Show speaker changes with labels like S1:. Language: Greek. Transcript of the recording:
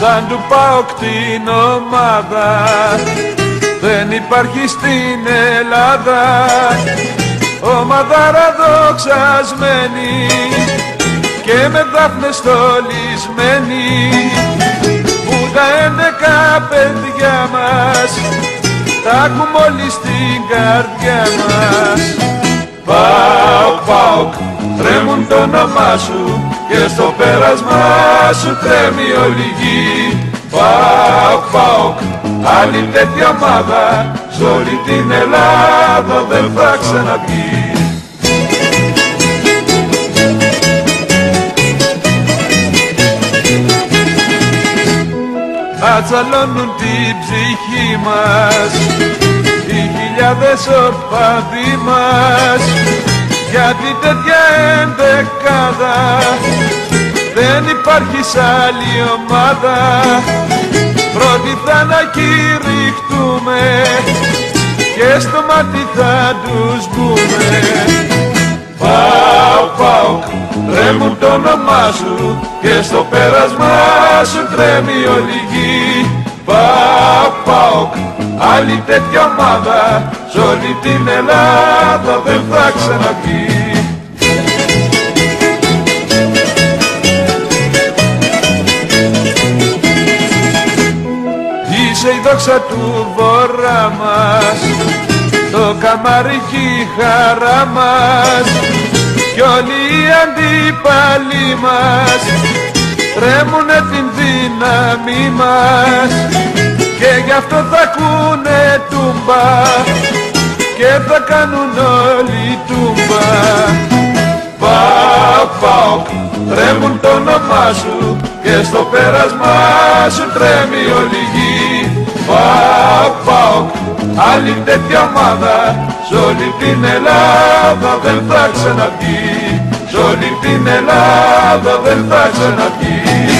S1: σαν του ΠΑΟΚ την ομάδα δεν υπάρχει στην Ελλάδα. Ομάδα δοξασμένη και με δάφνες στολισμένη. Που τα έντεκα παιδιά μας τα έχουμε όλοι στην καρδιά μας. Πάοκ, πάοκ, τρέμουν το όνομά σου και στο πέρασμα σου τρέμει όλη γη Πάοκ, πάοκ, άλλη τέτοια ομάδα σ' όλη την Ελλάδα δεν θα ξαναβγεί ατσαλώνουν την ψυχή μας οι χιλιάδες οπαδοί μας. Γιατί τέτοια εντεκάδα δεν υπάρχει σ' άλλη ομάδα. Πρώτοι θα να κηρυχτούμε και στο μάτι θα τους μπούμε. Πάω, πάω, τρέμουν το όνομά σου και στο πέρασμα σου τρέμει όλη γη Πάω, πάω, άλλη τέτοια ομάδα σ' όλη την Ελλάδα δεν θα ξαναβγεί η δόξα του βορρά μας. Το καμάρι η χαρά μας. Κι όλοι οι αντίπαλοι μας τρέμουνε την δύναμη μας. Και γι' αυτό θα ακούνε τούμπα και θα κάνουν όλοι τούμπα. Πάω, πάω, τρέμουν το όνομά σου και στο πέρασμα σου τρέμει όλη γη Πάω, πάω, άλλη τέτοια ομάδα σ' όλη την Ελλάδα δεν θα ξαναβγεί σ' όλη την Ελλάδα δεν θα ξαναβγεί